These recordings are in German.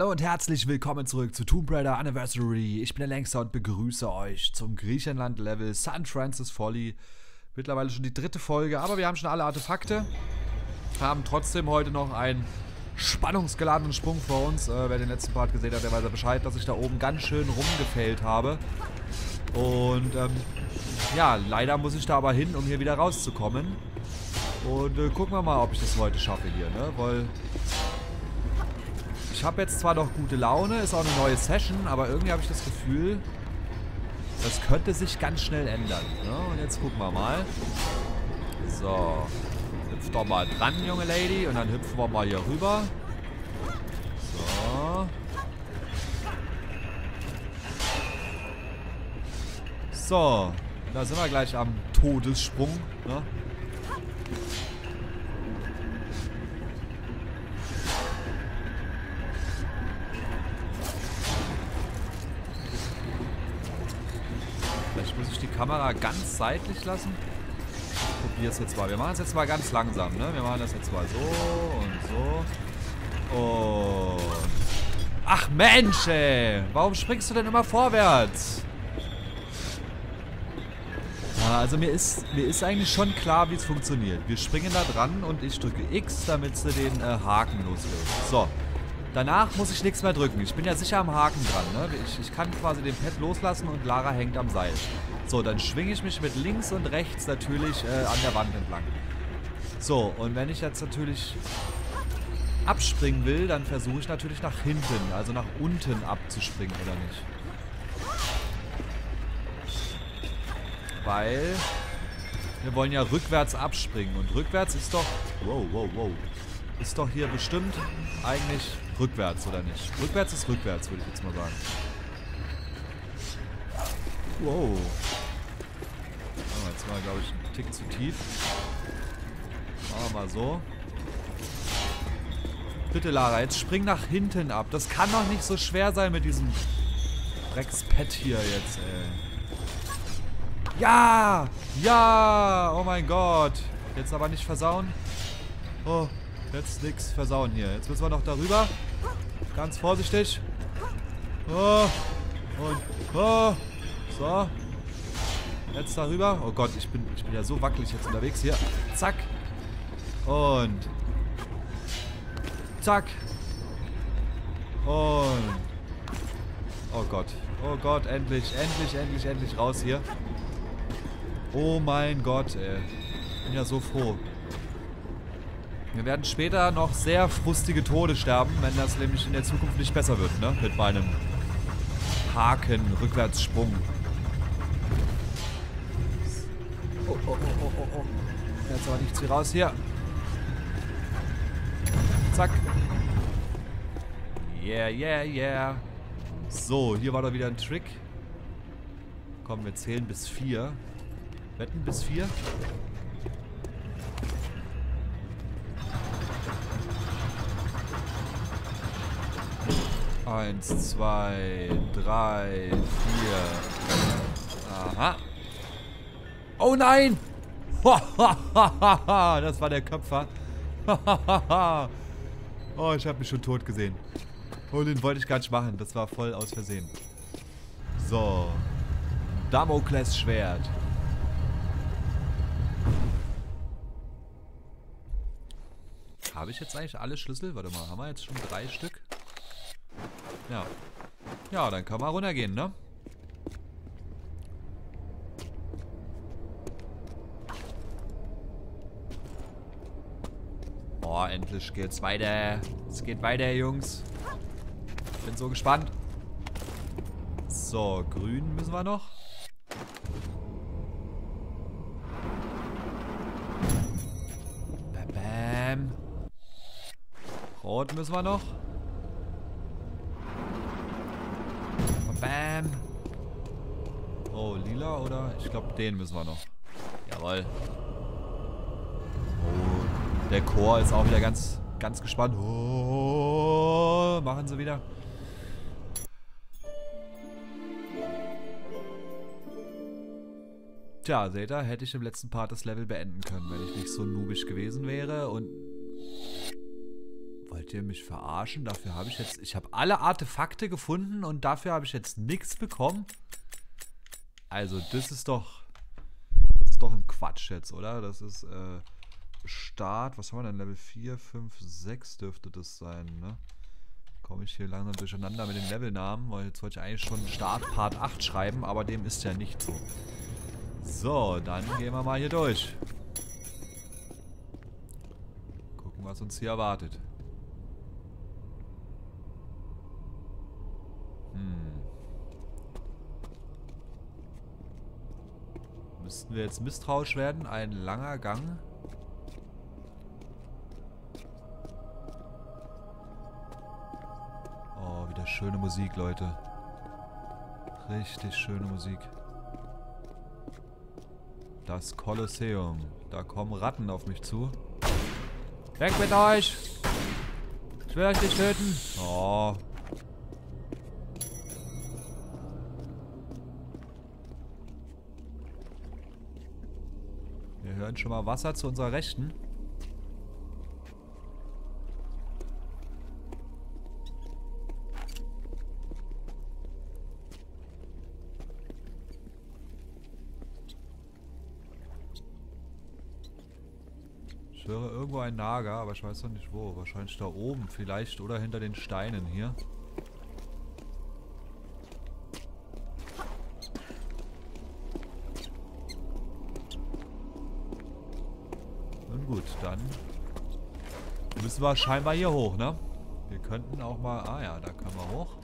Hallo und herzlich willkommen zurück zu Tomb Raider Anniversary. Ich bin der Längster und begrüße euch zum Griechenland-Level San Francis Folly. Mittlerweile schon die dritte Folge, aber wir haben schon alle Artefakte. Haben trotzdem heute noch einen spannungsgeladenen Sprung vor uns. Äh, wer den letzten Part gesehen hat, der weiß ja Bescheid, dass ich da oben ganz schön rumgefällt habe. Und ähm, ja, leider muss ich da aber hin, um hier wieder rauszukommen. Und äh, gucken wir mal, ob ich das heute schaffe hier, ne? Weil ich habe jetzt zwar noch gute Laune, ist auch eine neue Session, aber irgendwie habe ich das Gefühl, das könnte sich ganz schnell ändern. Ne? Und jetzt gucken wir mal. So. Hüpf doch mal dran, junge Lady. Und dann hüpfen wir mal hier rüber. So. So. Da sind wir gleich am Todessprung. Ne? Vielleicht muss ich die Kamera ganz seitlich lassen. Ich probiere es jetzt mal. Wir machen es jetzt mal ganz langsam, ne? Wir machen das jetzt mal so und so. Und... Ach Mensch, ey! Warum springst du denn immer vorwärts? Also mir ist, mir ist eigentlich schon klar, wie es funktioniert. Wir springen da dran und ich drücke X, damit sie den äh, Haken loslöst. So. Danach muss ich nichts mehr drücken. Ich bin ja sicher am Haken dran. Ne? Ich, ich, kann quasi den Pad loslassen und Lara hängt am Seil. So, dann schwinge ich mich mit links und rechts natürlich äh, an der Wand entlang. So, und wenn ich jetzt natürlich abspringen will, dann versuche ich natürlich nach hinten, also nach unten abzuspringen, oder nicht? Weil wir wollen ja rückwärts abspringen. Und rückwärts ist doch... Wow, wow, wow. Ist doch hier bestimmt eigentlich rückwärts, oder nicht? Rückwärts ist rückwärts, würde ich jetzt mal sagen. Wow. Oh, jetzt war, glaube ich, ein Tick zu tief. Machen wir mal so. Bitte, Lara, jetzt spring nach hinten ab. Das kann doch nicht so schwer sein mit diesem Dreckspad hier jetzt, ey. Ja! Ja! Oh mein Gott. Jetzt aber nicht versauen. Oh, jetzt nichts versauen hier. Jetzt müssen wir noch darüber. Ganz vorsichtig. Oh. Und. Oh. So. Jetzt darüber. Oh Gott, ich bin, ich bin ja so wackelig jetzt unterwegs hier. Zack. Und. Zack. Und. Oh Gott. Oh Gott, endlich, endlich, endlich, endlich raus hier. Oh mein Gott, ey. Bin ja so froh. Wir werden später noch sehr frustige Tode sterben, wenn das nämlich in der Zukunft nicht besser wird, ne? Mit meinem Haken, Rückwärtssprung. Oh, oh, oh, oh, oh, oh. Jetzt aber nichts wie raus hier. Zack. Yeah, yeah, yeah. So, hier war doch wieder ein Trick. Komm, wir zählen bis vier. Wetten bis vier? Eins, zwei, drei, vier. Aha. Oh nein! das war der Köpfer. oh, ich habe mich schon tot gesehen. Oh, den wollte ich gar nicht machen. Das war voll aus Versehen. So. Damokles Schwert. Habe ich jetzt eigentlich alle Schlüssel? Warte mal, haben wir jetzt schon drei Stück? Ja. Ja, dann können wir runtergehen, ne? Oh, endlich geht's weiter. Es geht weiter, Jungs. Ich bin so gespannt. So, grün müssen wir noch. Bam. Rot müssen wir noch. Bam. Oh, lila oder? Ich glaube, den müssen wir noch. Jawohl. Oh, der Chor ist auch wieder ganz, ganz gespannt. Oh, machen sie wieder. Tja, seht ihr, hätte ich im letzten Part das Level beenden können, wenn ich nicht so noobisch gewesen wäre und Wollt ihr mich verarschen? Dafür habe ich jetzt... Ich habe alle Artefakte gefunden und dafür habe ich jetzt nichts bekommen? Also, das ist doch... Das ist doch ein Quatsch jetzt, oder? Das ist, äh... Start... Was haben wir denn? Level 4, 5, 6 dürfte das sein, ne? Komme ich hier langsam durcheinander mit den Levelnamen, weil jetzt wollte ich eigentlich schon Start Part 8 schreiben, aber dem ist ja nicht so. So, dann gehen wir mal hier durch. Gucken, was uns hier erwartet. Müssten wir jetzt misstrauisch werden? Ein langer Gang. Oh, wieder schöne Musik, Leute. Richtig schöne Musik. Das Kolosseum. Da kommen Ratten auf mich zu. Weg mit euch! Ich will euch nicht töten. Oh. Hören schon mal Wasser zu unserer Rechten. Ich höre irgendwo ein Nager, aber ich weiß noch nicht wo. Wahrscheinlich da oben vielleicht oder hinter den Steinen hier. Nun gut, dann müssen wir scheinbar hier hoch, ne? Wir könnten auch mal... Ah ja, da können wir hoch.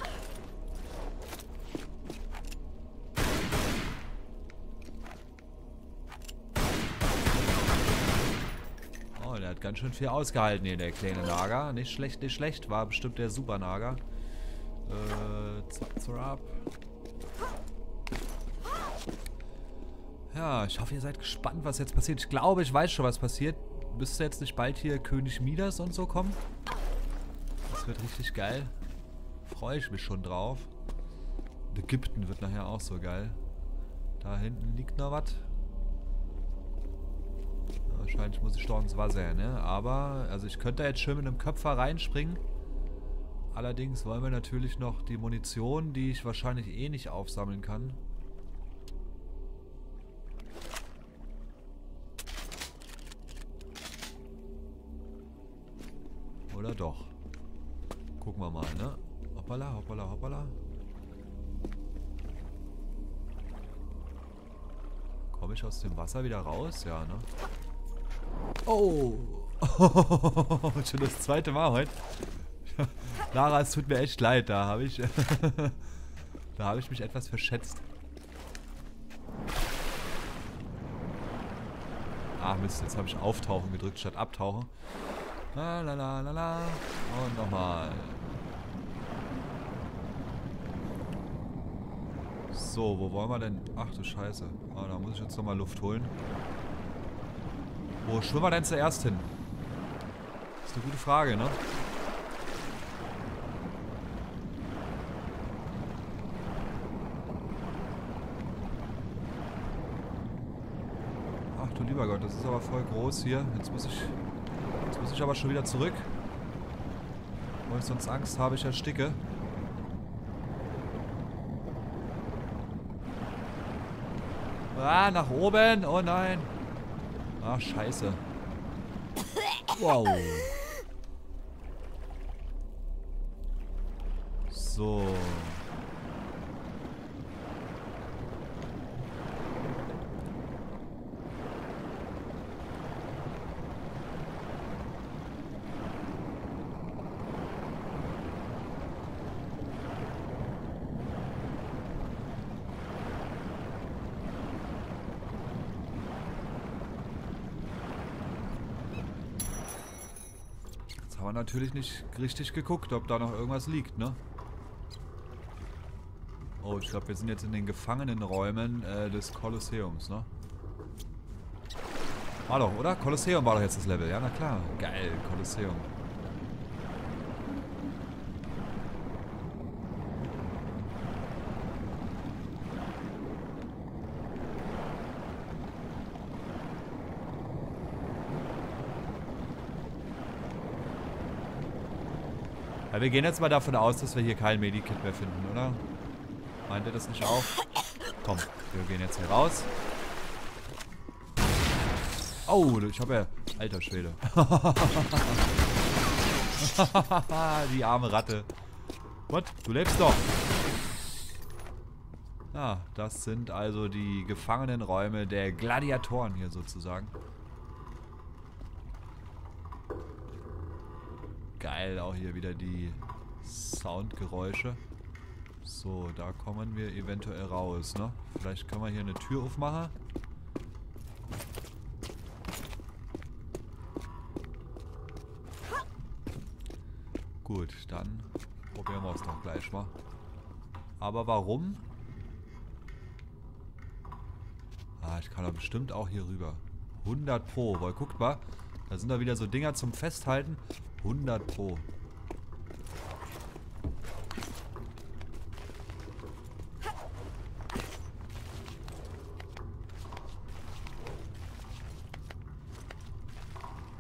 Oh, der hat ganz schön viel ausgehalten hier, der kleine Nager. Nicht schlecht, nicht schlecht. War bestimmt der Super Nager. Äh, zack, zack. Ja, ich hoffe, ihr seid gespannt, was jetzt passiert. Ich glaube, ich weiß schon, was passiert. Müsste jetzt nicht bald hier König Midas und so kommen? Das wird richtig geil. Freue ich mich schon drauf. Ägypten wird nachher auch so geil. Da hinten liegt noch was. Wahrscheinlich muss ich doch ins Wasser, ne? Aber, also ich könnte da jetzt schön mit einem Köpfer reinspringen. Allerdings wollen wir natürlich noch die Munition, die ich wahrscheinlich eh nicht aufsammeln kann. Doch? Gucken wir mal, ne? Hoppala, hoppala, hoppala. Komme ich aus dem Wasser wieder raus? Ja, ne? Oh! Schon das zweite Mal heute. Lara, es tut mir echt leid, da habe ich... da habe ich mich etwas verschätzt. Ah Mist, jetzt habe ich Auftauchen gedrückt statt Abtauchen. La la la la la. Und nochmal. So, wo wollen wir denn? Ach du Scheiße. Ah, da muss ich jetzt nochmal Luft holen. Wo schwimmen wir denn zuerst hin? Das ist eine gute Frage, ne? Ach du lieber Gott, das ist aber voll groß hier. Jetzt muss ich... Jetzt muss ich aber schon wieder zurück. Weil ich sonst Angst habe, ich ersticke. Ah, nach oben. Oh nein. Ach, scheiße. Wow. So. Jetzt haben wir natürlich nicht richtig geguckt, ob da noch irgendwas liegt, ne? Oh, ich glaube, wir sind jetzt in den Gefangenenräumen äh, des Kolosseums, ne? War doch, oder? Kolosseum war doch jetzt das Level. Ja, na klar. Geil, Kolosseum. Ja, wir gehen jetzt mal davon aus, dass wir hier kein Medikit mehr finden, oder? Meint ihr das nicht auch? Komm, wir gehen jetzt hier raus. Oh, ich habe ja... Alter Schwede. Die arme Ratte. What? Du lebst doch. Ja, das sind also die Gefangenenräume der Gladiatoren hier sozusagen. Geil, auch hier wieder die Soundgeräusche. So, da kommen wir eventuell raus, ne? Vielleicht können wir hier eine Tür aufmachen. Gut, dann probieren wir es doch gleich mal. Aber warum? Ah, ich kann doch bestimmt auch hier rüber. 100 Pro. Weil guckt mal, da sind da wieder so Dinger zum Festhalten. 100 Pro.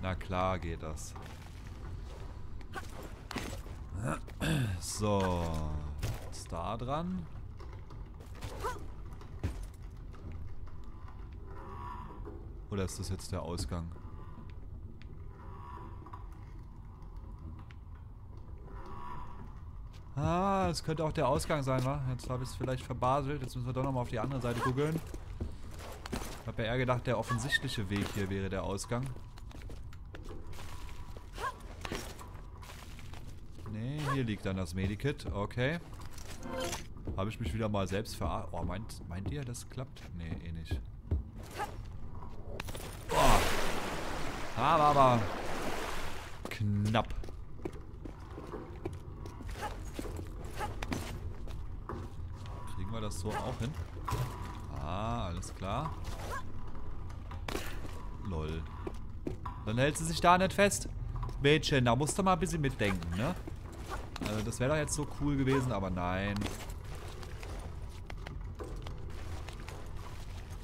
Na klar geht das. So. Ist da dran? Oder ist das jetzt der Ausgang? Ah, das könnte auch der Ausgang sein, wa? Jetzt habe ich es vielleicht verbaselt. Jetzt müssen wir doch nochmal auf die andere Seite gucken. Ich habe ja eher gedacht, der offensichtliche Weg hier wäre der Ausgang. Nee, hier liegt dann das Medikit. Okay. Habe ich mich wieder mal selbst verarscht. Oh, meint, meint ihr, das klappt? Nee, eh nicht. Boah. Aber, aber. Knapp. Kriegen wir das so auch hin? Ah, alles klar. Lol. Dann hält sie sich da nicht fest. Mädchen, da musst du mal ein bisschen mitdenken, ne? Also das wäre doch jetzt so cool gewesen, aber nein.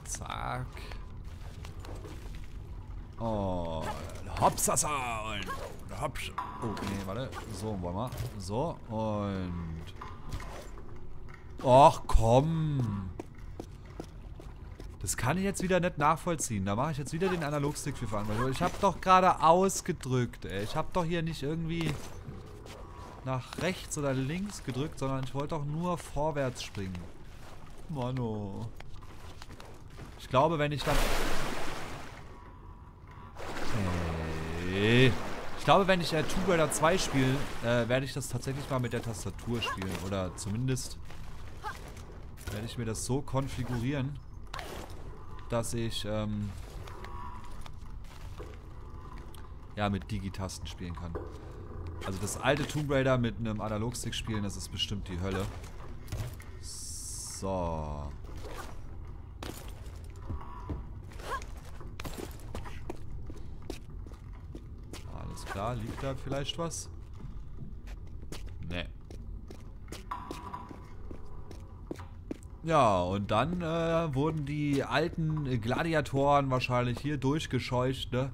Zack. Oh, hopsasa und hopsch. Oh, nee, warte. So, wollen wir. So, und... Och, komm. Das kann ich jetzt wieder nicht nachvollziehen. Da mache ich jetzt wieder den Analogstick für verantwortlich. Ich habe doch gerade ausgedrückt, ey. Ich habe doch hier nicht irgendwie nach rechts oder links gedrückt, sondern ich wollte doch nur vorwärts springen. Mano. Ich glaube, wenn ich dann... Hey. Ich glaube, wenn ich äh, Tomb Raider 2 spiele, äh, werde ich das tatsächlich mal mit der Tastatur spielen. Oder zumindest werde ich mir das so konfigurieren, dass ich ähm, ja mit Digitasten spielen kann. Also das alte Tomb Raider mit einem Analogstick spielen, das ist bestimmt die Hölle. So. Alles klar, liegt da vielleicht was? Nee. Ja, und dann äh, wurden die alten Gladiatoren wahrscheinlich hier durchgescheucht, ne?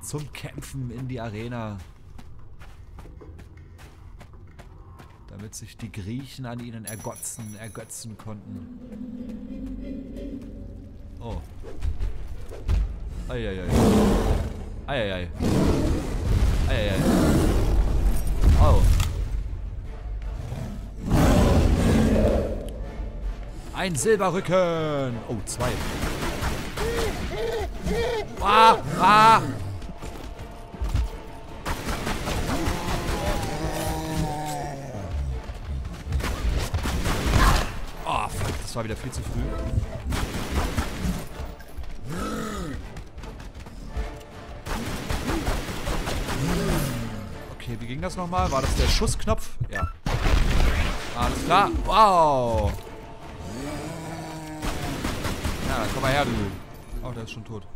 Zum Kämpfen in die Arena. damit sich die Griechen an ihnen ergotzen, ergötzen konnten. Oh. Eieiei. Eieiei. Eieiei. Ein Silberrücken. Oh, zwei. Ah, ah. war wieder viel zu früh. Okay, wie ging das nochmal? War das der Schussknopf? Ja. Alles klar. Wow. Komm mal her, du. Oh, der ist schon tot.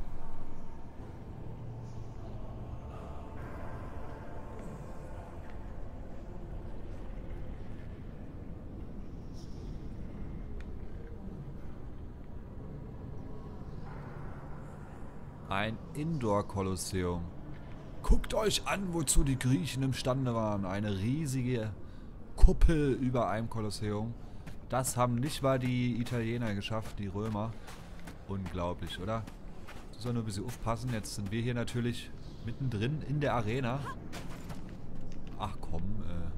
Ein Indoor-Kolosseum. Guckt euch an, wozu die Griechen imstande waren. Eine riesige Kuppel über einem Kolosseum. Das haben nicht mal die Italiener geschafft, die Römer. Unglaublich, oder? Muss man nur ein bisschen aufpassen. Jetzt sind wir hier natürlich mittendrin in der Arena. Ach komm, äh.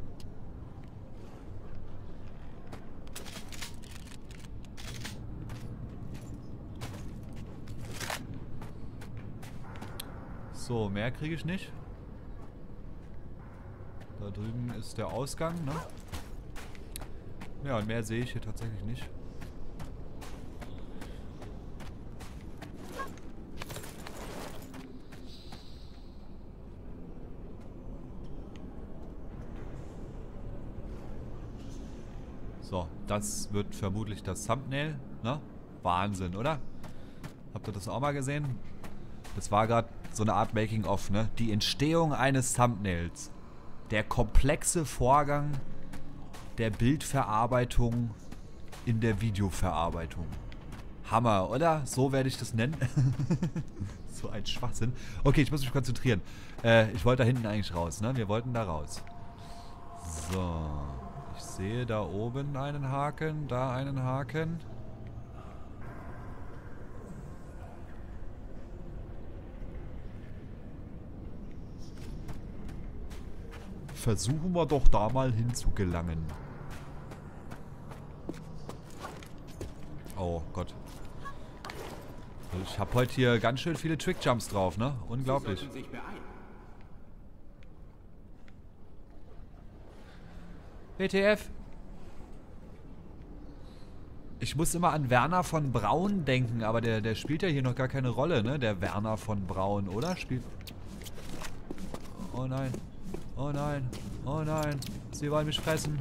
So, mehr kriege ich nicht. Da drüben ist der Ausgang, ne? Ja, und mehr sehe ich hier tatsächlich nicht. So, das wird vermutlich das Thumbnail, ne? Wahnsinn, oder? Habt ihr das auch mal gesehen? Das war gerade so eine Art Making-of, ne? Die Entstehung eines Thumbnails. Der komplexe Vorgang der Bildverarbeitung in der Videoverarbeitung. Hammer, oder? So werde ich das nennen. so ein Schwachsinn. Okay, ich muss mich konzentrieren. Äh, ich wollte da hinten eigentlich raus, ne? Wir wollten da raus. So. Ich sehe da oben einen Haken, da einen Haken. Versuchen wir doch da mal hinzugelangen. Oh Gott. Ich habe heute hier ganz schön viele Trickjumps drauf, ne? Unglaublich. WTF? Ich muss immer an Werner von Braun denken, aber der, der spielt ja hier noch gar keine Rolle, ne? Der Werner von Braun, oder? Spielt... Oh nein. Oh nein. Oh nein. Sie wollen mich fressen.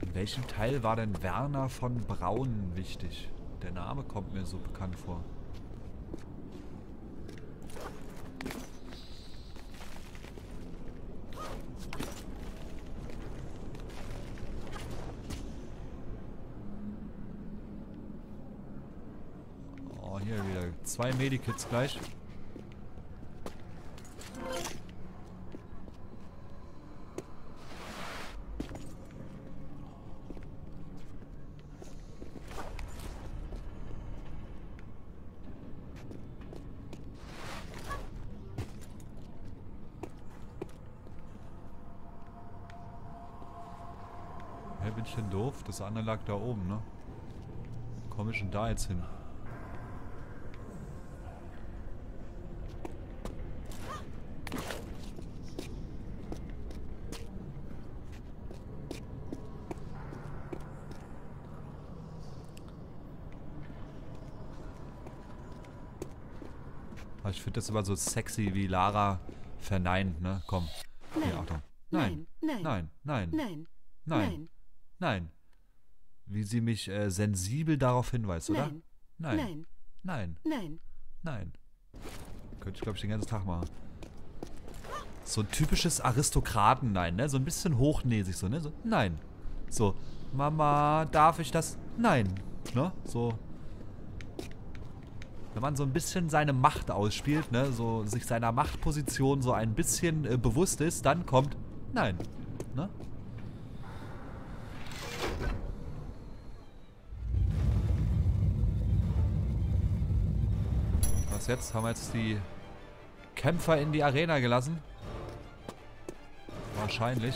In welchem Teil war denn Werner von Braun wichtig? Der Name kommt mir so bekannt vor. Zwei Medikits gleich. Hey, bin ich denn doof? Das andere lag da oben, ne? Komme ich denn da jetzt hin? Ich finde das immer so sexy, wie Lara verneint, ne? Komm. Nein. Hier, Achtung. Nein. Nein. Nein. Nein. Nein. Nein. Nein. Wie sie mich äh, sensibel darauf hinweist, oder? Nein. Nein. Nein. Nein. Nein. Könnte ich, glaube ich, den ganzen Tag machen. So ein typisches Aristokraten-Nein, ne? So ein bisschen hochnäsig, so, ne? So, nein. So, Mama, darf ich das? Nein. Ne? So, wenn man so ein bisschen seine Macht ausspielt, ne, so sich seiner Machtposition so ein bisschen äh, bewusst ist, dann kommt Nein. Ne? Was jetzt? Haben wir jetzt die Kämpfer in die Arena gelassen? Wahrscheinlich.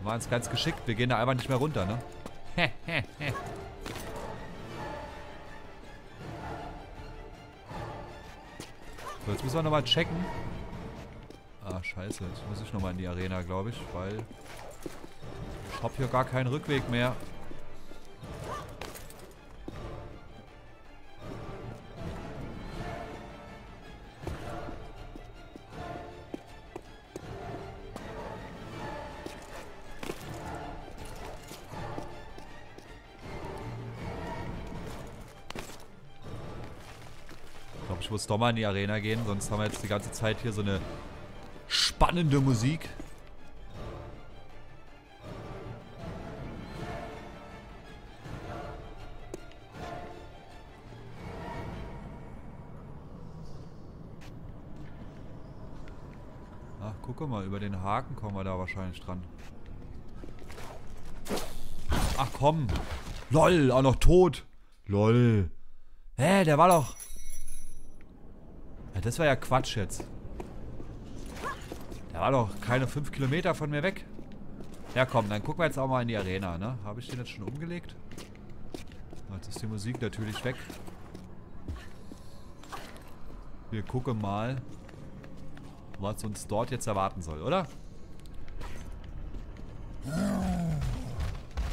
Wir waren es ganz geschickt. Wir gehen da einfach nicht mehr runter, ne? Jetzt müssen wir nochmal checken. Ah, scheiße. Jetzt muss ich nochmal in die Arena, glaube ich, weil ich habe hier gar keinen Rückweg mehr. muss doch mal in die Arena gehen, sonst haben wir jetzt die ganze Zeit hier so eine spannende Musik. Ach, guck mal, über den Haken kommen wir da wahrscheinlich dran. Ach komm. Lol, auch noch tot. Lol. Hä, der war doch... Das war ja Quatsch jetzt. Der war doch keine 5 Kilometer von mir weg. Ja komm, dann gucken wir jetzt auch mal in die Arena, ne? Habe ich den jetzt schon umgelegt? Jetzt ist die Musik natürlich weg. Wir gucken mal, was uns dort jetzt erwarten soll, oder?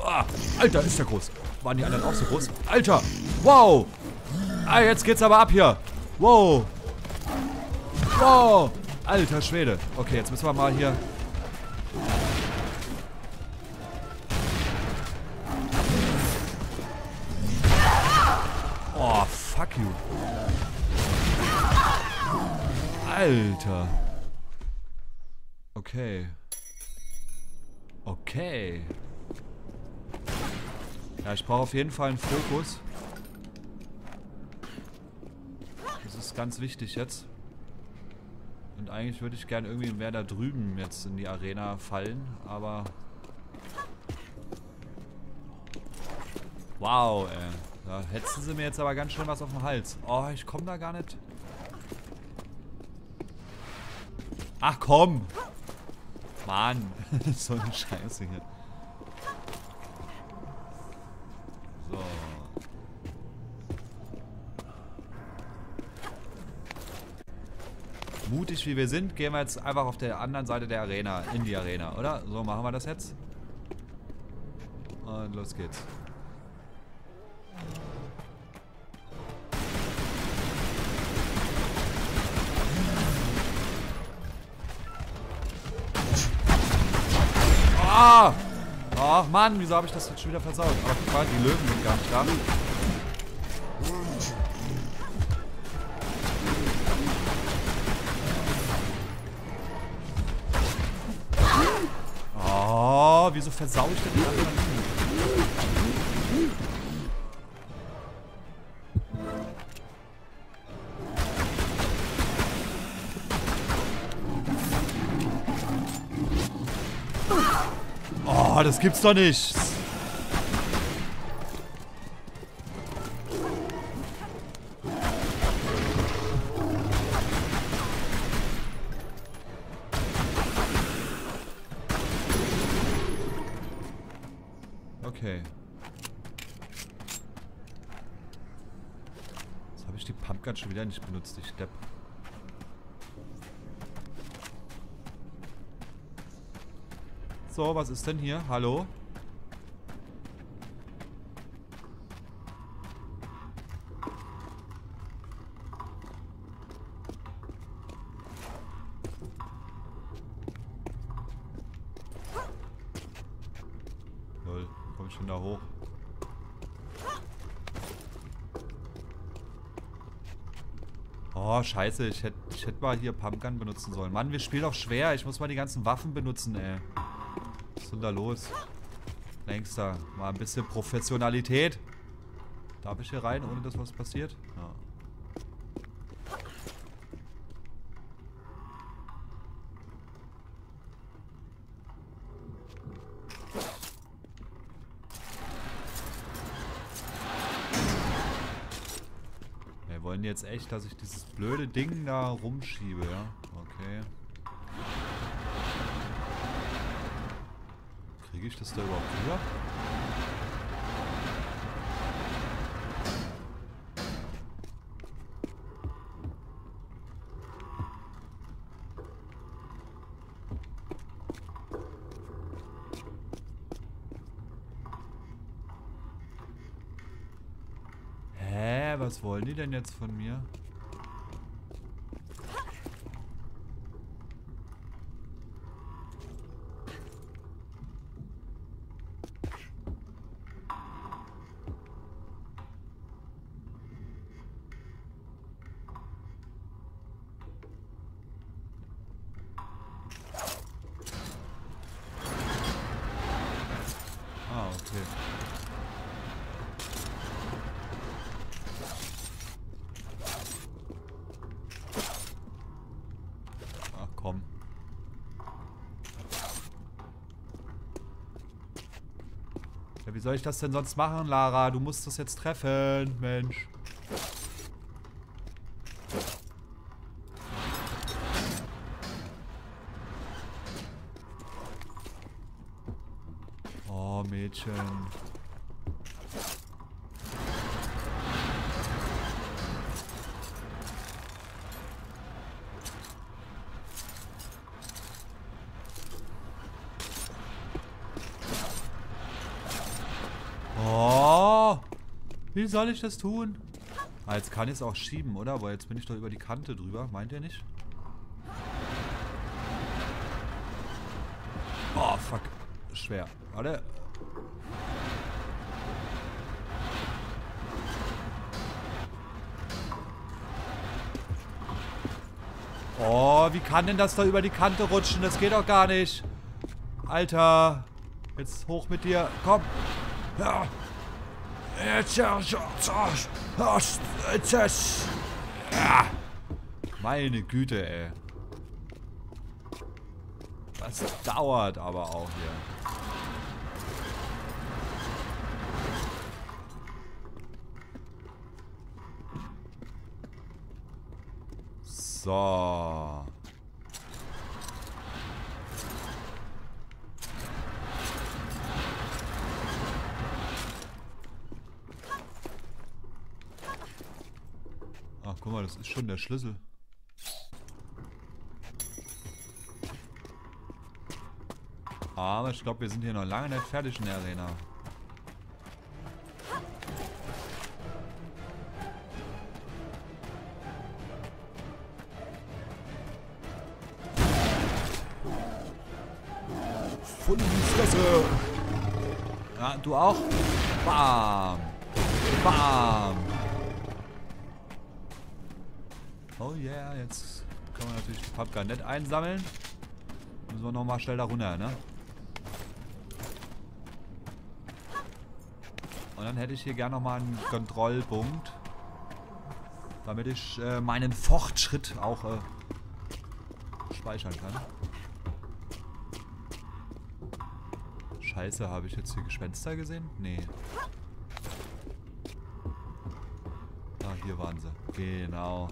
Ah, Alter, ist der groß. Waren die anderen auch so groß? Alter! Wow! Ah, jetzt geht's aber ab hier. Wow! Wow! Alter Schwede. Okay, jetzt müssen wir mal hier... Oh, fuck you. Alter. Okay. Okay. Ja, ich brauche auf jeden Fall einen Fokus. Das ist ganz wichtig jetzt. Und eigentlich würde ich gerne irgendwie mehr da drüben jetzt in die Arena fallen, aber... Wow, ey. Da hetzen sie mir jetzt aber ganz schön was auf den Hals. Oh, ich komme da gar nicht. Ach komm! Mann, so eine Scheiße hier. So. Mutig wie wir sind, gehen wir jetzt einfach auf der anderen Seite der Arena, in die Arena, oder? So machen wir das jetzt. Und los geht's. Ah! Ach Mann, wieso habe ich das jetzt schon wieder versaut? Guck die Löwen sind gar nicht da. Wieso versau ich denn die? Oh, das gibt's doch nicht. Schon wieder nicht benutzt, ich Depp. So, was ist denn hier? Hallo? Lol, komm ich schon da hoch? Oh, scheiße, ich hätte ich hätt mal hier Pumpgun benutzen sollen. Mann, wir spielen doch schwer. Ich muss mal die ganzen Waffen benutzen, ey ist denn da los? Längster. Mal ein bisschen Professionalität. Darf ich hier rein, ohne dass was passiert? Ja. Wir wollen jetzt echt, dass ich dieses blöde Ding da rumschiebe, ja? Okay. Kriege ich das da überhaupt rüber? Hä, was wollen die denn jetzt von mir? Ja, wie soll ich das denn sonst machen, Lara? Du musst das jetzt treffen, Mensch. Oh, Mädchen. Oh, wie soll ich das tun? Ah, jetzt kann ich es auch schieben, oder? Aber jetzt bin ich doch über die Kante drüber. Meint ihr nicht? Oh, fuck. Schwer. Warte. Oh, wie kann denn das da über die Kante rutschen? Das geht doch gar nicht. Alter. Jetzt hoch mit dir. Komm. Ja. Meine Güte, ey. Das dauert aber auch hier. So. Ach, guck mal, das ist schon der Schlüssel. Aber ich glaube, wir sind hier noch lange nicht fertig in der Arena. Voll in die Fresse. Ja, du auch? Bam. Bam. Oh yeah, jetzt kann man natürlich Pappgar nett einsammeln. Müssen wir nochmal schnell da runter, ne? Und dann hätte ich hier gerne nochmal einen Kontrollpunkt. Damit ich äh, meinen Fortschritt auch äh, speichern kann. Scheiße, habe ich jetzt hier Gespenster gesehen? Nee. Ah, hier waren sie. Genau.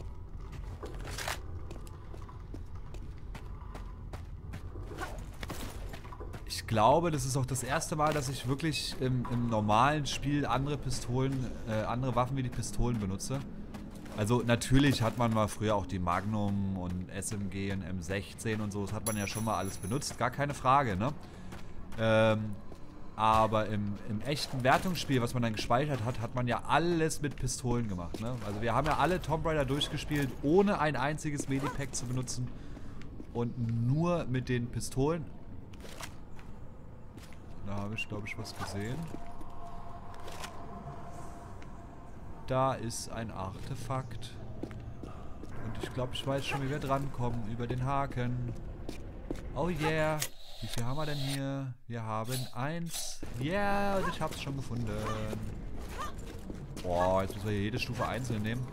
Glaube, das ist auch das erste Mal, dass ich wirklich im, im normalen Spiel andere Pistolen, äh, andere Waffen wie die Pistolen benutze. Also natürlich hat man mal früher auch die Magnum und SMG und M16 und so, das hat man ja schon mal alles benutzt, gar keine Frage, ne? Ähm, aber im, im echten Wertungsspiel, was man dann gespeichert hat, hat man ja alles mit Pistolen gemacht, ne? Also wir haben ja alle Tomb Raider durchgespielt, ohne ein einziges Medipack zu benutzen und nur mit den Pistolen. Da habe ich, glaube ich, was gesehen. Da ist ein Artefakt. Und ich glaube, ich weiß schon, wie wir drankommen. Über den Haken. Oh yeah. Wie viel haben wir denn hier? Wir haben eins. Yeah, und ich habe es schon gefunden. Boah, jetzt müssen wir hier jede Stufe einzeln nehmen.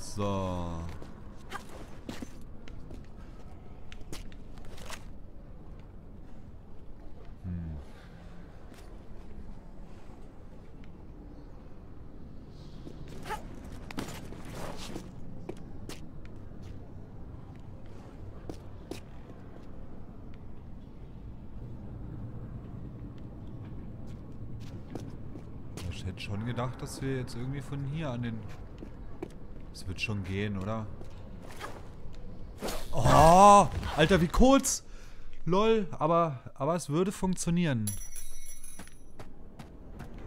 So. Hm. Ich hätte schon dass wir jetzt irgendwie von hier an den... Es wird schon gehen, oder? Oh, Alter, wie kurz! Lol, aber, aber es würde funktionieren.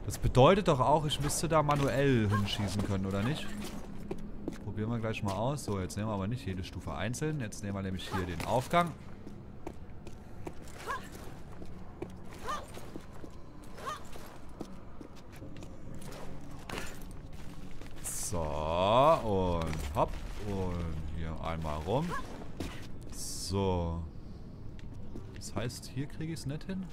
Das bedeutet doch auch, ich müsste da manuell hinschießen können, oder nicht? Probieren wir gleich mal aus. So, jetzt nehmen wir aber nicht jede Stufe einzeln. Jetzt nehmen wir nämlich hier den Aufgang. So, und hopp. Und hier einmal rum. So. Das heißt, hier kriege ich es nicht hin?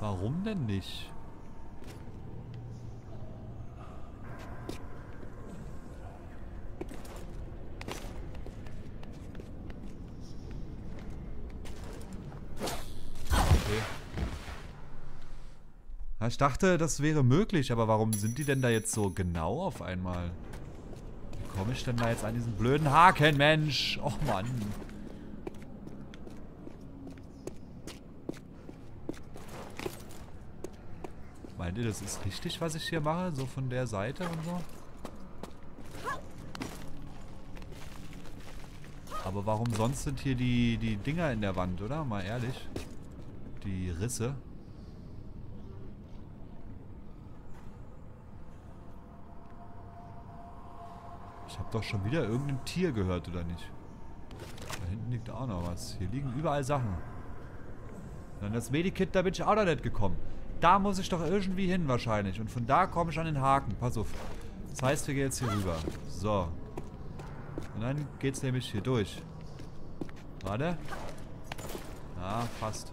Warum denn nicht? Ja, ich dachte, das wäre möglich, aber warum sind die denn da jetzt so genau auf einmal? Wie komme ich denn da jetzt an diesen blöden Haken, Mensch? Och, Mann. Meint ihr, das ist richtig, was ich hier mache? So von der Seite und so? Aber warum sonst sind hier die, die Dinger in der Wand, oder? Mal ehrlich. Die Risse. Ich habe doch schon wieder irgendein Tier gehört, oder nicht? Da hinten liegt auch noch was. Hier liegen überall Sachen. Dann das Medikit, da bin ich auch noch nicht gekommen. Da muss ich doch irgendwie hin wahrscheinlich. Und von da komme ich an den Haken. Pass auf. Das heißt, wir gehen jetzt hier rüber. So. Und dann geht's nämlich hier durch. Warte. Ah, fast.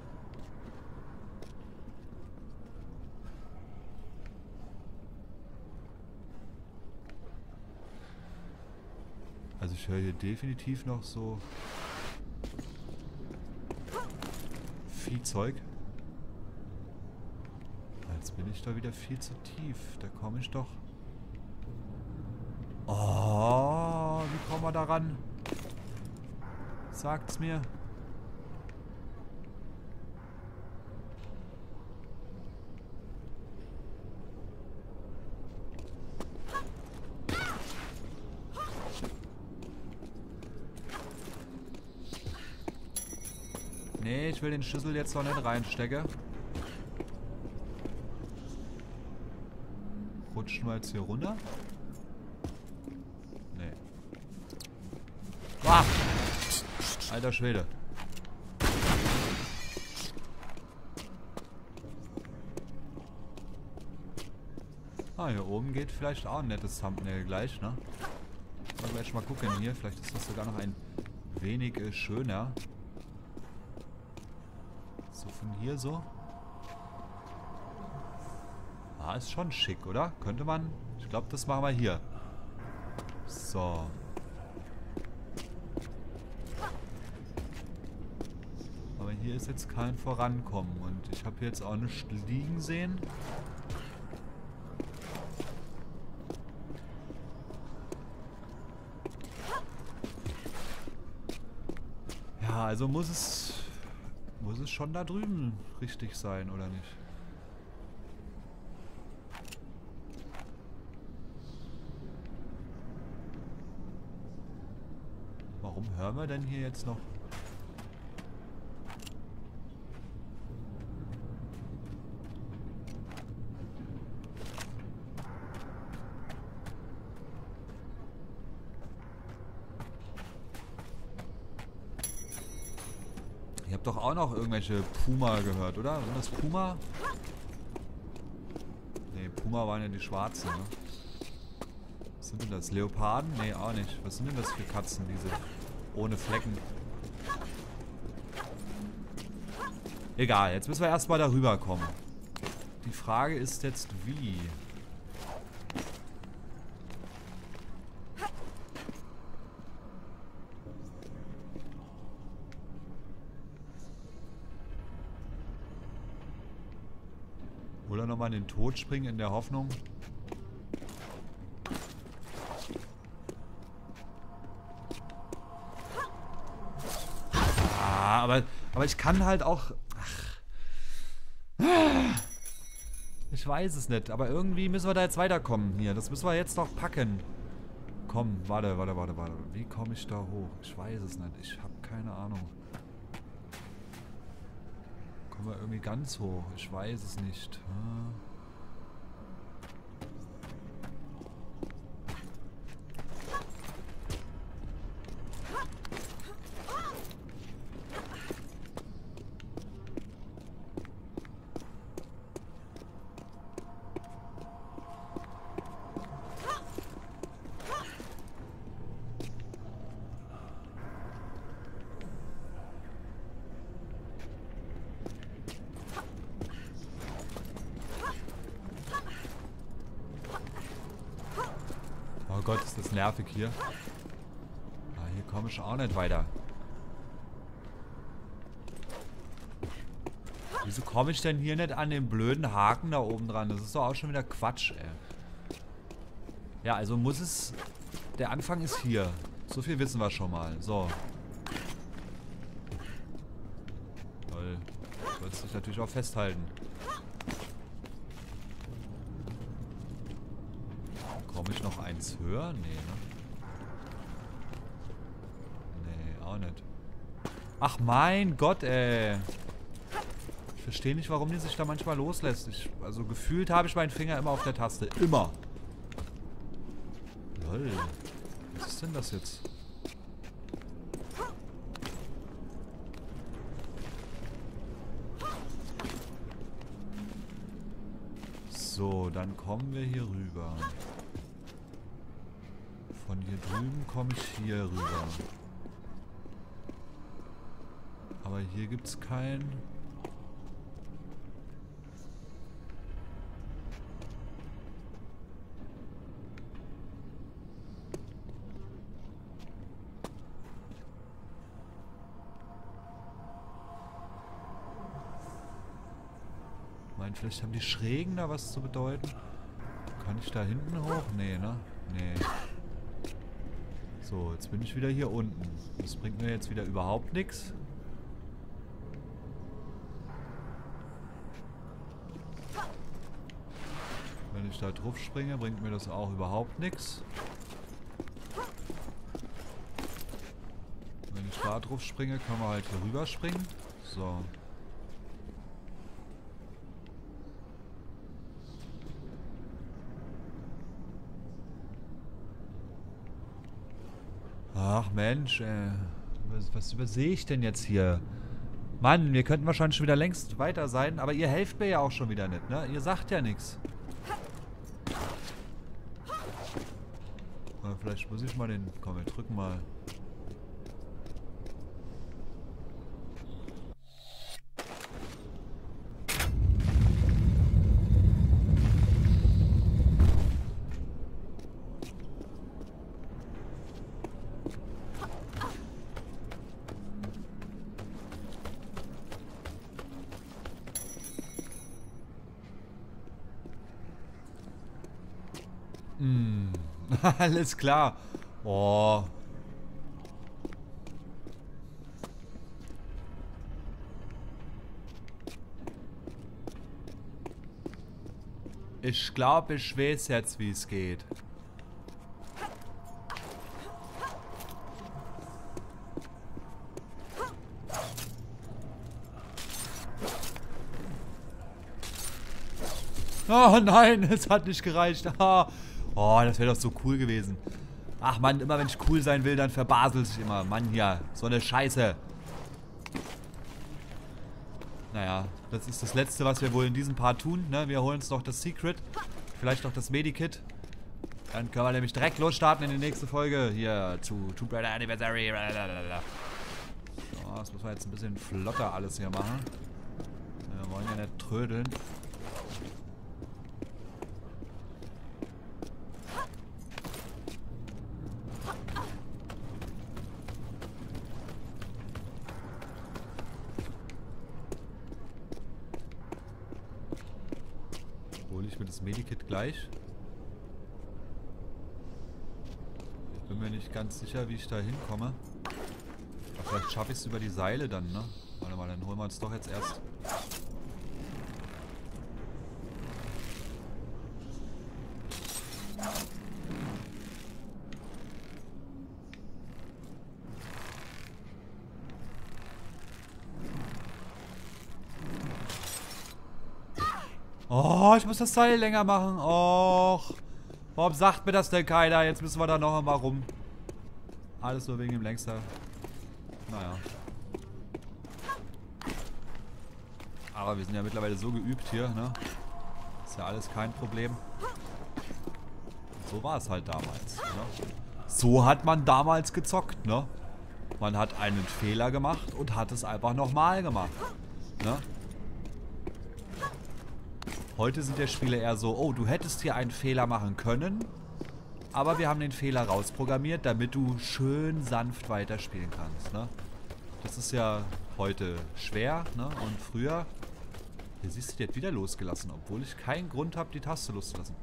Also ich höre hier definitiv noch so Viehzeug. Jetzt bin ich da wieder viel zu tief. Da komme ich doch... Oh, wie kommen wir da ran? Sagt's mir. Nee, ich will den Schlüssel jetzt noch nicht reinstecken. Rutschen wir jetzt hier runter? Nee. Ah! Alter Schwede. Ah, hier oben geht vielleicht auch ein nettes Thumbnail gleich, ne? Mal gleich mal gucken hier. Vielleicht ist das sogar noch ein wenig äh, schöner. Hier so. Ah, ist schon schick, oder? Könnte man... Ich glaube, das machen wir hier. So. Aber hier ist jetzt kein Vorankommen. Und ich habe jetzt auch nichts liegen sehen. Ja, also muss es... Es schon da drüben richtig sein, oder nicht? Warum hören wir denn hier jetzt noch? Ihr habt doch auch noch irgendwelche Puma gehört, oder? Sind das Puma? Ne, Puma waren ja die schwarzen, ne? Was sind denn das? Leoparden? Ne, auch nicht. Was sind denn das für Katzen, diese ohne Flecken? Egal, jetzt müssen wir erstmal darüber kommen. Die Frage ist jetzt wie. Oder nochmal in den Tod springen in der Hoffnung. Ah, aber, aber ich kann halt auch... Ach. Ich weiß es nicht, aber irgendwie müssen wir da jetzt weiterkommen hier. Das müssen wir jetzt noch packen. Komm, warte, warte, warte, warte. Wie komme ich da hoch? Ich weiß es nicht. Ich habe keine Ahnung. Kommen wir irgendwie ganz hoch? Ich weiß es nicht. Hm. Gott, ist das nervig hier. Ah, hier komme ich auch nicht weiter. Wieso komme ich denn hier nicht an den blöden Haken da oben dran? Das ist doch auch schon wieder Quatsch, ey. Ja, also muss es... Der Anfang ist hier. So viel wissen wir schon mal. So. Toll. Sollst dich natürlich auch festhalten. Komme ich noch Nee, ne? Nee, auch nicht. Ach mein Gott, ey. Ich verstehe nicht, warum die sich da manchmal loslässt. Ich, also gefühlt habe ich meinen Finger immer auf der Taste. Immer. Lol. Was ist denn das jetzt? So, dann kommen wir hier rüber. Drüben komme ich hier rüber. Aber hier gibt es keinen... meine, vielleicht haben die Schrägen da was zu bedeuten. Kann ich da hinten hoch? Nee, ne? Nee. So, jetzt bin ich wieder hier unten. Das bringt mir jetzt wieder überhaupt nichts. Wenn ich da drauf springe, bringt mir das auch überhaupt nichts. Wenn ich da drauf springe, kann man halt hier rüber springen. So. Ach Mensch, ey. Was, was übersehe ich denn jetzt hier? Mann, wir könnten wahrscheinlich schon wieder längst weiter sein, aber ihr helft mir ja auch schon wieder nicht, ne? Ihr sagt ja nichts. Vielleicht muss ich mal den... Komm, wir drücken mal. Alles klar. Oh. Ich glaube, ich weiß jetzt, wie es geht. Oh nein, es hat nicht gereicht. Ah. Oh, das wäre doch so cool gewesen. Ach man, immer wenn ich cool sein will, dann verbaselt sich immer. Mann, hier, so eine Scheiße. Naja, das ist das Letzte, was wir wohl in diesem Part tun. Ne? Wir holen uns noch das Secret. Vielleicht noch das Medikit. Dann können wir nämlich direkt losstarten in die nächste Folge. Hier zu Tomb Raider Anniversary. So, das müssen wir jetzt ein bisschen flotter alles hier machen. Wir wollen ja nicht trödeln. das Medikit gleich. Ich bin mir nicht ganz sicher, wie ich da hinkomme. vielleicht schaffe ich es über die Seile dann, ne? Warte mal, dann holen wir uns doch jetzt erst... Oh, ich muss das Seil länger machen. Och. Warum sagt mir das denn keiner? Jetzt müssen wir da noch einmal rum. Alles nur wegen dem Längster. Naja. Aber wir sind ja mittlerweile so geübt hier, ne? Ist ja alles kein Problem. So war es halt damals, ne? So hat man damals gezockt, ne? Man hat einen Fehler gemacht und hat es einfach nochmal gemacht. Ne? Heute sind der Spiele eher so, oh, du hättest hier einen Fehler machen können, aber wir haben den Fehler rausprogrammiert, damit du schön sanft weiterspielen kannst. Ne? Das ist ja heute schwer ne? und früher Hier siehst du, die hat wieder losgelassen, obwohl ich keinen Grund habe, die Taste loszulassen.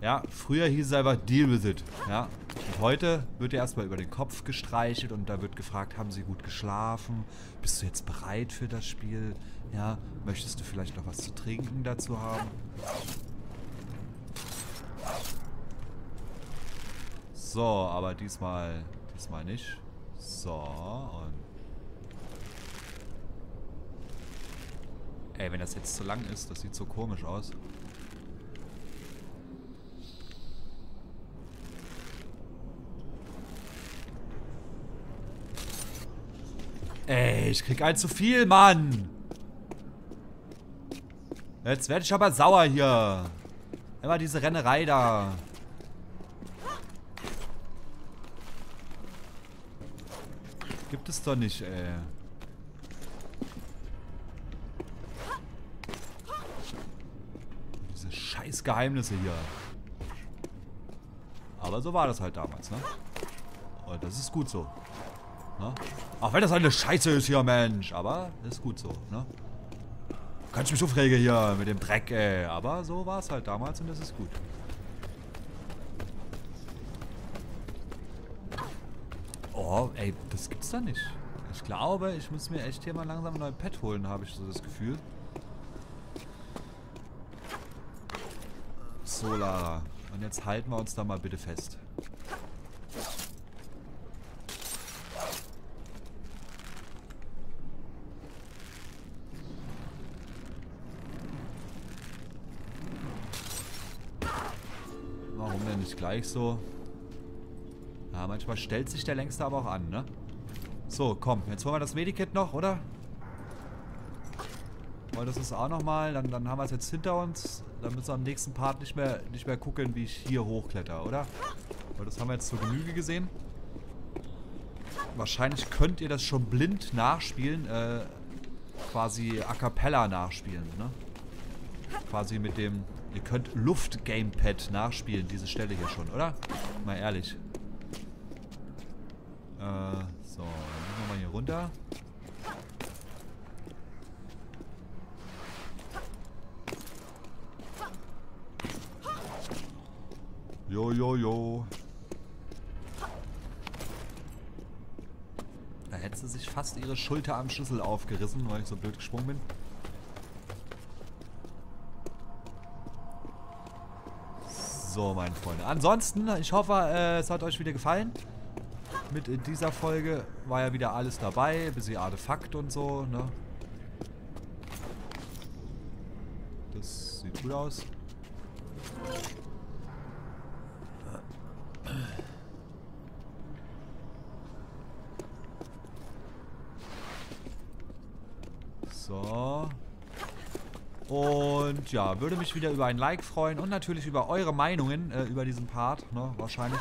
Ja, früher hieß es einfach Deal with it. Ja. Und heute wird dir erstmal über den Kopf gestreichelt und da wird gefragt, haben sie gut geschlafen? Bist du jetzt bereit für das Spiel? Ja, möchtest du vielleicht noch was zu trinken dazu haben? So, aber diesmal, diesmal nicht. So, und... Ey, wenn das jetzt zu lang ist, das sieht so komisch aus. Ey, ich krieg ein zu viel, Mann. Jetzt werde ich aber sauer hier. Immer diese Rennerei da. Gibt es doch nicht, ey. Diese scheiß Geheimnisse hier. Aber so war das halt damals, ne? Und das ist gut so. Ne? Auch wenn das eine Scheiße ist hier, Mensch. Aber ist gut so, ne? Kannst mich aufregen hier mit dem Dreck, ey. Aber so war es halt damals und das ist gut. Oh, ey, das gibt's da nicht. Ich glaube, ich muss mir echt hier mal langsam ein neues Pet holen, habe ich so das Gefühl. So, Lara. Und jetzt halten wir uns da mal bitte fest. Gleich so. Ja, manchmal stellt sich der Längste aber auch an, ne? So, komm. Jetzt holen wir das Medikit noch, oder? Weil das ist auch nochmal. Dann, dann haben wir es jetzt hinter uns. Dann müssen wir am nächsten Part nicht mehr, nicht mehr gucken, wie ich hier hochkletter, oder? Weil das haben wir jetzt zur Genüge gesehen. Wahrscheinlich könnt ihr das schon blind nachspielen. Äh, quasi a cappella nachspielen, ne? Quasi mit dem Ihr könnt Luft-Gamepad nachspielen, diese Stelle hier schon, oder? Mal ehrlich. Äh, so, dann gehen wir mal hier runter. Jo, jo, jo. Da hätte sie sich fast ihre Schulter am Schlüssel aufgerissen, weil ich so blöd gesprungen bin. So, meine Freunde. Ansonsten, ich hoffe, äh, es hat euch wieder gefallen. Mit dieser Folge war ja wieder alles dabei. Bisschen Artefakt und so, ne? Das sieht gut aus. So. Ja, würde mich wieder über ein Like freuen und natürlich über eure Meinungen äh, über diesen Part. Ne? Wahrscheinlich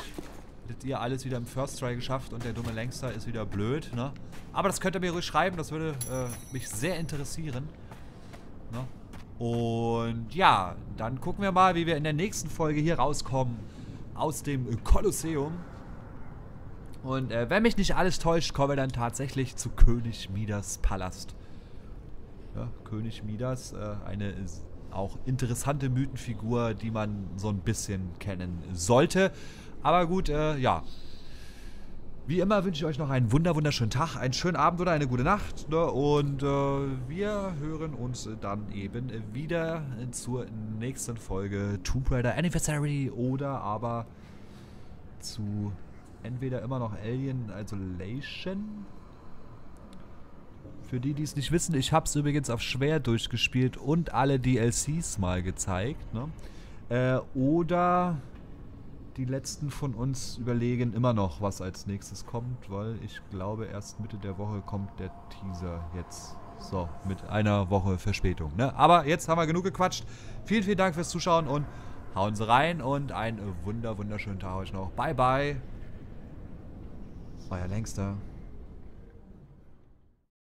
hättet ihr alles wieder im First Try geschafft und der dumme Längster ist wieder blöd. Ne? Aber das könnt ihr mir ruhig schreiben, das würde äh, mich sehr interessieren. Ne? Und ja, dann gucken wir mal, wie wir in der nächsten Folge hier rauskommen aus dem Kolosseum. Und äh, wenn mich nicht alles täuscht, kommen wir dann tatsächlich zu König Midas Palast. Ja, König Midas, äh, eine auch interessante Mythenfigur, die man so ein bisschen kennen sollte. Aber gut, äh, ja. Wie immer wünsche ich euch noch einen wunder wunderschönen Tag, einen schönen Abend oder eine gute Nacht. Ne? Und äh, wir hören uns dann eben wieder zur nächsten Folge Tomb Raider Anniversary oder aber zu entweder immer noch Alien Isolation für die, die es nicht wissen, ich habe es übrigens auf schwer durchgespielt und alle DLCs mal gezeigt. Ne? Äh, oder die letzten von uns überlegen immer noch, was als nächstes kommt, weil ich glaube, erst Mitte der Woche kommt der Teaser jetzt. So, mit einer Woche Verspätung. Ne? Aber jetzt haben wir genug gequatscht. Vielen, vielen Dank fürs Zuschauen und hauen Sie rein und einen wunder, wunderschönen Tag euch noch. Bye, bye. Euer Längster.